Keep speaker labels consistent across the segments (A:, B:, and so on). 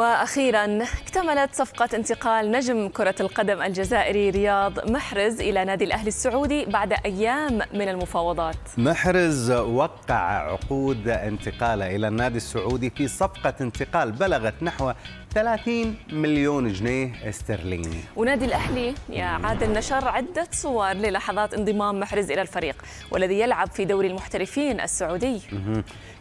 A: وأخيرا اكتملت صفقة انتقال نجم كرة القدم الجزائري رياض محرز إلى نادي الأهلي السعودي بعد أيام من المفاوضات.
B: محرز وقع عقود انتقاله إلى النادي السعودي في صفقة انتقال بلغت نحو 30 مليون جنيه استرليني.
A: ونادي الأهلي يا عادل نشر عدة صور للحظات انضمام محرز إلى الفريق والذي يلعب في دوري المحترفين السعودي.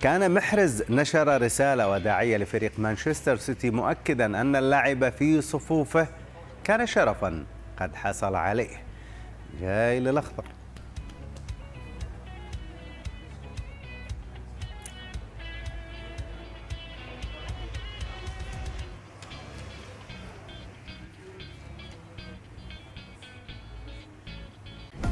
B: كان محرز نشر رسالة وداعية لفريق مانشستر سيتي مؤكدا أن اللعب في صفوفه كان شرفا قد حصل عليه. جاي للأخضر